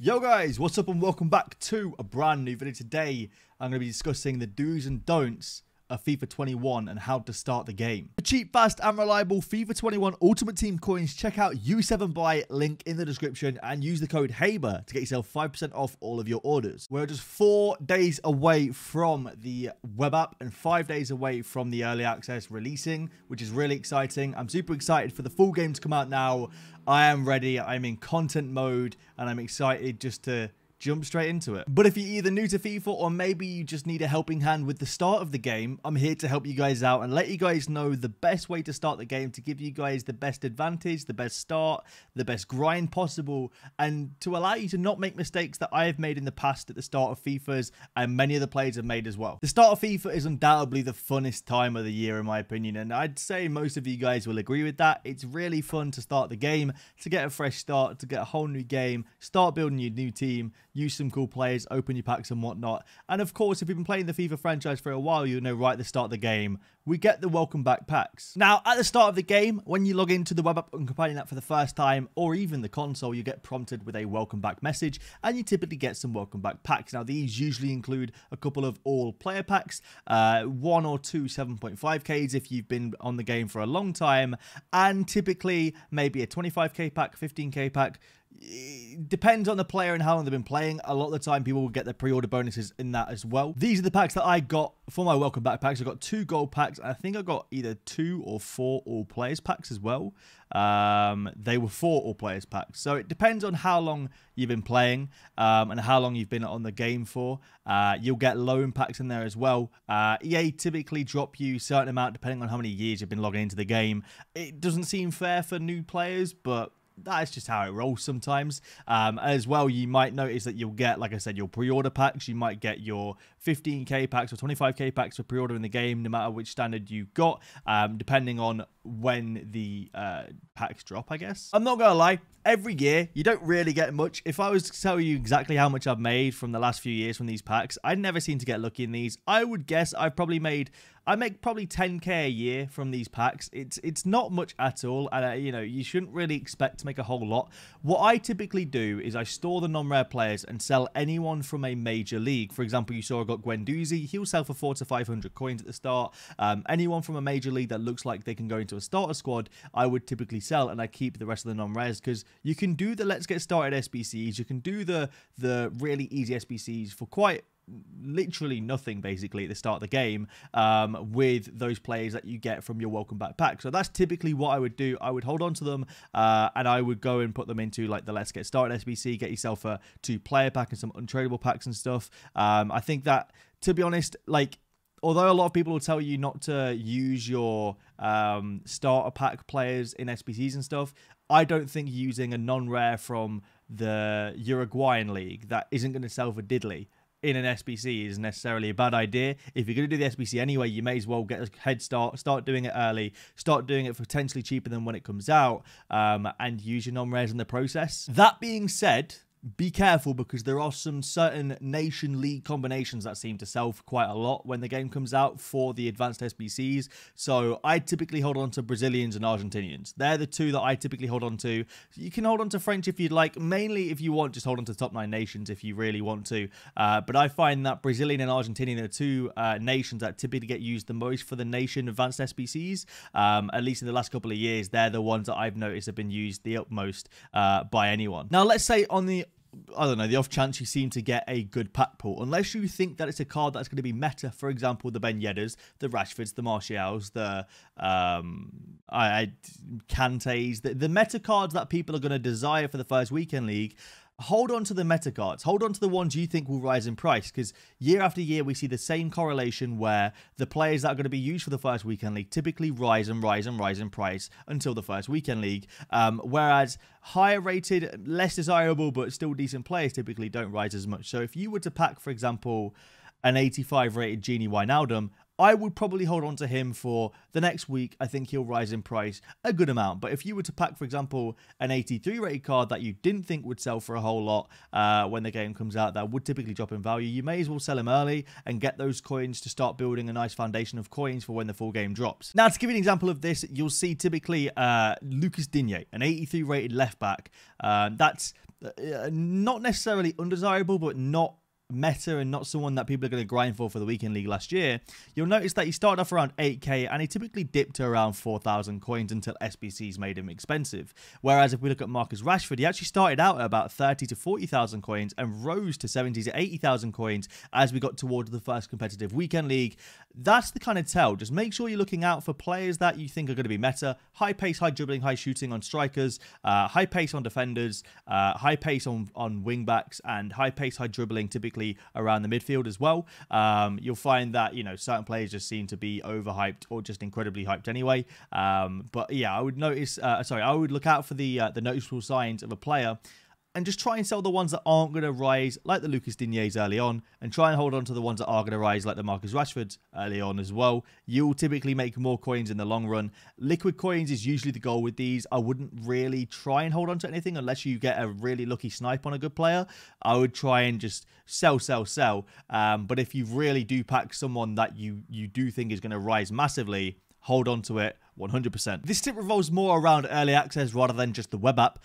Yo guys, what's up and welcome back to a brand new video. Today, I'm going to be discussing the do's and don'ts of FIFA 21 and how to start the game. For cheap, fast and reliable FIFA 21 Ultimate Team coins, check out U7Buy, link in the description, and use the code HABER to get yourself 5% off all of your orders. We're just four days away from the web app and five days away from the early access releasing, which is really exciting. I'm super excited for the full game to come out now. I am ready. I'm in content mode and I'm excited just to jump straight into it. But if you're either new to FIFA or maybe you just need a helping hand with the start of the game, I'm here to help you guys out and let you guys know the best way to start the game to give you guys the best advantage, the best start, the best grind possible, and to allow you to not make mistakes that I have made in the past at the start of FIFAs and many other players have made as well. The start of FIFA is undoubtedly the funnest time of the year in my opinion, and I'd say most of you guys will agree with that. It's really fun to start the game, to get a fresh start, to get a whole new game, start building your new team, use some cool players, open your packs and whatnot. And of course, if you've been playing the FIFA franchise for a while, you know right at the start of the game, we get the welcome back packs. Now, at the start of the game, when you log into the web app and companion app for the first time, or even the console, you get prompted with a welcome back message, and you typically get some welcome back packs. Now, these usually include a couple of all player packs, uh, one or two 7.5Ks if you've been on the game for a long time, and typically maybe a 25k pack, 15k pack, depends on the player and how long they've been playing. A lot of the time, people will get their pre-order bonuses in that as well. These are the packs that I got for my welcome back packs. I got two gold packs. I think I got either two or four all players packs as well. Um, they were four all players packs. So it depends on how long you've been playing um, and how long you've been on the game for. Uh, you'll get loan packs in there as well. Uh, EA typically drop you a certain amount depending on how many years you've been logging into the game. It doesn't seem fair for new players, but that's just how it rolls sometimes. Um, as well, you might notice that you'll get, like I said, your pre-order packs. You might get your 15k packs or 25k packs for pre-order in the game, no matter which standard you got, um, depending on when the uh, packs drop, I guess. I'm not going to lie, every year, you don't really get much. If I was to tell you exactly how much I've made from the last few years from these packs, I'd never seem to get lucky in these. I would guess I've probably made I make probably 10k a year from these packs. It's it's not much at all, and uh, you know you shouldn't really expect to make a whole lot. What I typically do is I store the non-rare players and sell anyone from a major league. For example, you saw I got Guendouzi. He'll sell for four to 500 coins at the start. Um, anyone from a major league that looks like they can go into a starter squad, I would typically sell, and I keep the rest of the non-res because you can do the let's get started SBCs. You can do the the really easy SBCs for quite literally nothing basically at the start of the game um, with those players that you get from your welcome back pack. So that's typically what I would do. I would hold on to them uh, and I would go and put them into like the Let's Get Started SBC, get yourself a two player pack and some untradeable packs and stuff. Um, I think that, to be honest, like although a lot of people will tell you not to use your um, starter pack players in SBCs and stuff, I don't think using a non-rare from the Uruguayan league that isn't going to sell for diddly in an SBC is necessarily a bad idea. If you're going to do the SBC anyway, you may as well get a head start, start doing it early, start doing it potentially cheaper than when it comes out, um, and use your non-rares in the process. That being said, be careful because there are some certain nation league combinations that seem to sell for quite a lot when the game comes out for the advanced SBCs. So I typically hold on to Brazilians and Argentinians. They're the two that I typically hold on to. You can hold on to French if you'd like. Mainly if you want, just hold on to top nine nations if you really want to. Uh, but I find that Brazilian and Argentinian are two uh, nations that typically get used the most for the nation advanced SBCs. Um, at least in the last couple of years, they're the ones that I've noticed have been used the utmost uh, by anyone. Now let's say on the I don't know, the off chance you seem to get a good pack pull, unless you think that it's a card that's going to be meta, for example, the Ben Yedders, the Rashfords, the Martials, the um, I, I Kantes, the, the meta cards that people are going to desire for the first weekend league hold on to the meta cards. Hold on to the ones you think will rise in price because year after year we see the same correlation where the players that are going to be used for the first weekend league typically rise and rise and rise in price until the first weekend league. Um, whereas higher rated, less desirable but still decent players typically don't rise as much. So if you were to pack, for example, an 85 rated Gini Wijnaldum, I would probably hold on to him for the next week. I think he'll rise in price a good amount. But if you were to pack, for example, an 83 rated card that you didn't think would sell for a whole lot uh, when the game comes out, that would typically drop in value, you may as well sell him early and get those coins to start building a nice foundation of coins for when the full game drops. Now, to give you an example of this, you'll see typically uh, Lucas Digne, an 83 rated left back. Uh, that's uh, not necessarily undesirable, but not meta and not someone that people are going to grind for for the weekend league last year, you'll notice that he started off around 8k and he typically dipped to around 4,000 coins until SBCs made him expensive. Whereas if we look at Marcus Rashford, he actually started out at about 30 to 40,000 coins and rose to 70 to 80,000 coins as we got towards the first competitive weekend league. That's the kind of tell. Just make sure you're looking out for players that you think are going to be meta. High pace, high dribbling, high shooting on strikers, uh, high pace on defenders, uh, high pace on, on wing backs, and high pace, high dribbling typically around the midfield as well. Um, you'll find that you know certain players just seem to be overhyped or just incredibly hyped anyway. Um, but yeah, I would notice. Uh, sorry, I would look out for the uh, the noticeable signs of a player and just try and sell the ones that aren't going to rise, like the Lucas Digne's early on, and try and hold on to the ones that are going to rise, like the Marcus Rashfords early on as well. You'll typically make more coins in the long run. Liquid coins is usually the goal with these. I wouldn't really try and hold on to anything unless you get a really lucky snipe on a good player. I would try and just sell, sell, sell. Um, but if you really do pack someone that you you do think is going to rise massively, hold on to it 100%. This tip revolves more around early access rather than just the web app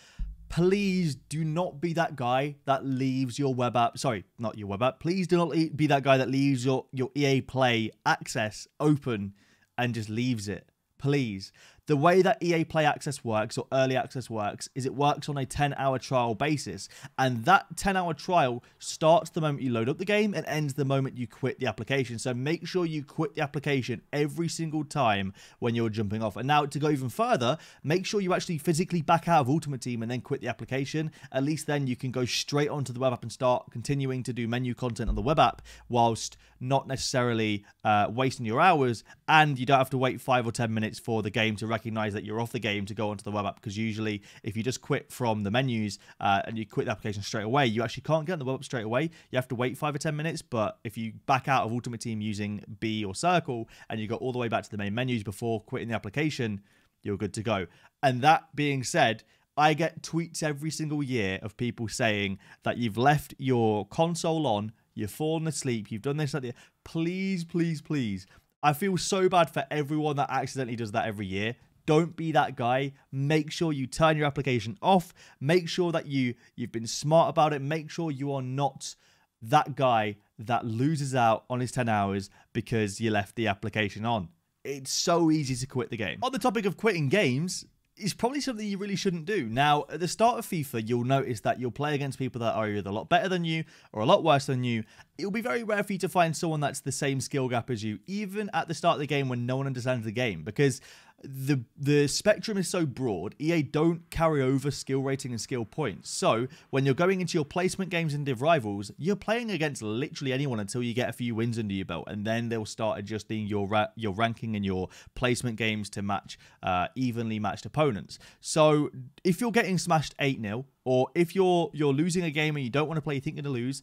please do not be that guy that leaves your web app sorry not your web app please do not be that guy that leaves your your ea play access open and just leaves it. Please the way that EA Play Access works or early access works is it works on a 10 hour trial basis. And that 10 hour trial starts the moment you load up the game and ends the moment you quit the application. So make sure you quit the application every single time when you're jumping off. And now to go even further, make sure you actually physically back out of Ultimate Team and then quit the application. At least then you can go straight onto the web app and start continuing to do menu content on the web app whilst not necessarily uh, wasting your hours. And you don't have to wait five or 10 minutes for the game to recognize that you're off the game to go onto the web app because usually if you just quit from the menus uh, and you quit the application straight away, you actually can't get on the web app straight away. You have to wait five or 10 minutes. But if you back out of Ultimate Team using B or Circle and you go all the way back to the main menus before quitting the application, you're good to go. And that being said, I get tweets every single year of people saying that you've left your console on, you've fallen asleep, you've done this, that. Please, please, please I feel so bad for everyone that accidentally does that every year. Don't be that guy. Make sure you turn your application off. Make sure that you you've been smart about it. Make sure you are not that guy that loses out on his 10 hours because you left the application on. It's so easy to quit the game. On the topic of quitting games, is probably something you really shouldn't do. Now, at the start of FIFA, you'll notice that you'll play against people that are either a lot better than you or a lot worse than you. It'll be very rare for you to find someone that's the same skill gap as you, even at the start of the game when no one understands the game, because the the spectrum is so broad, EA don't carry over skill rating and skill points. So when you're going into your placement games and Div Rivals, you're playing against literally anyone until you get a few wins under your belt, and then they'll start adjusting your ra- your ranking and your placement games to match uh, evenly matched opponents. So if you're getting smashed eight 0 or if you're you're losing a game and you don't want to play, you think you're gonna lose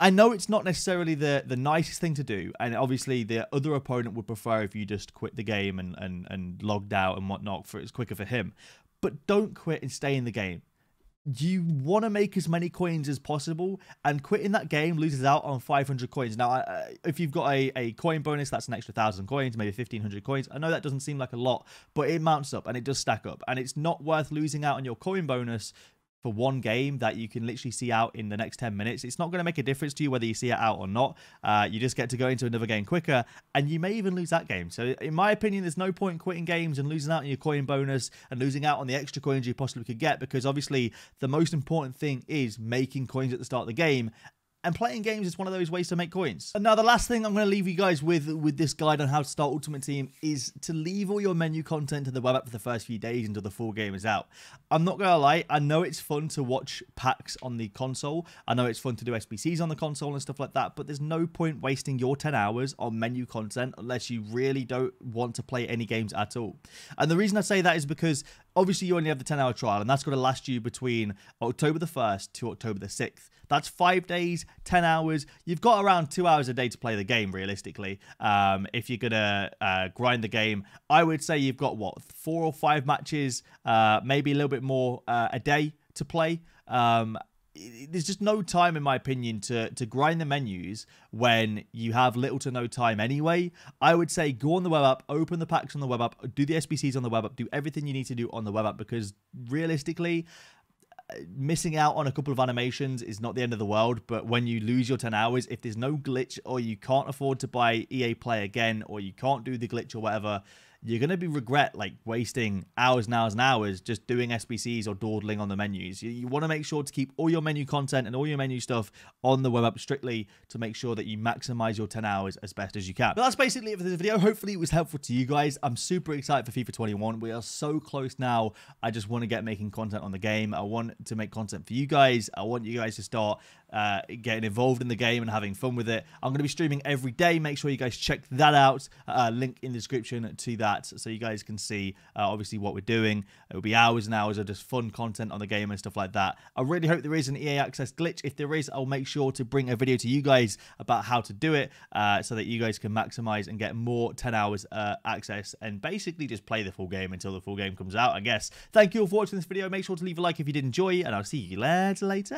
I know it's not necessarily the the nicest thing to do, and obviously the other opponent would prefer if you just quit the game and and and logged out and whatnot for it's quicker for him. But don't quit and stay in the game. You want to make as many coins as possible, and quitting that game loses out on 500 coins. Now, if you've got a, a coin bonus, that's an extra thousand coins, maybe 1500 coins. I know that doesn't seem like a lot, but it mounts up and it does stack up, and it's not worth losing out on your coin bonus for one game that you can literally see out in the next 10 minutes. It's not going to make a difference to you whether you see it out or not. Uh, you just get to go into another game quicker, and you may even lose that game. So, in my opinion, there's no point quitting games and losing out on your coin bonus and losing out on the extra coins you possibly could get because obviously the most important thing is making coins at the start of the game and playing games is one of those ways to make coins. And now the last thing I'm going to leave you guys with with this guide on how to start Ultimate Team is to leave all your menu content to the web app for the first few days until the full game is out. I'm not going to lie, I know it's fun to watch packs on the console. I know it's fun to do SBCs on the console and stuff like that, but there's no point wasting your 10 hours on menu content unless you really don't want to play any games at all. And the reason I say that is because obviously you only have the 10 hour trial and that's going to last you between October the 1st to October the 6th. That's five days, 10 hours. You've got around two hours a day to play the game, realistically. Um, if you're going to uh, grind the game, I would say you've got what, four or five matches, uh, maybe a little bit more uh, a day to play. Um, there's just no time in my opinion to to grind the menus when you have little to no time anyway i would say go on the web app open the packs on the web app do the sbcs on the web app do everything you need to do on the web app because realistically missing out on a couple of animations is not the end of the world, but when you lose your 10 hours, if there's no glitch or you can't afford to buy EA Play again or you can't do the glitch or whatever, you're going to be regret like wasting hours and hours and hours just doing SBCs or dawdling on the menus. You, you want to make sure to keep all your menu content and all your menu stuff on the web app strictly to make sure that you maximize your 10 hours as best as you can. But that's basically it for this video. Hopefully it was helpful to you guys. I'm super excited for FIFA 21. We are so close now. I just want to get making content on the game. I want to make content for you guys. I want you guys to start uh, getting involved in the game and having fun with it. I'm going to be streaming every day. Make sure you guys check that out. Uh, link in the description to that so you guys can see uh, obviously what we're doing. It will be hours and hours of just fun content on the game and stuff like that. I really hope there is an EA Access glitch. If there is, I'll make sure to bring a video to you guys about how to do it uh, so that you guys can maximize and get more 10 hours uh, access and basically just play the full game until the full game comes out, I guess. Thank you all for watching this video. Make sure to leave a like if you did enjoy, and I'll see you later.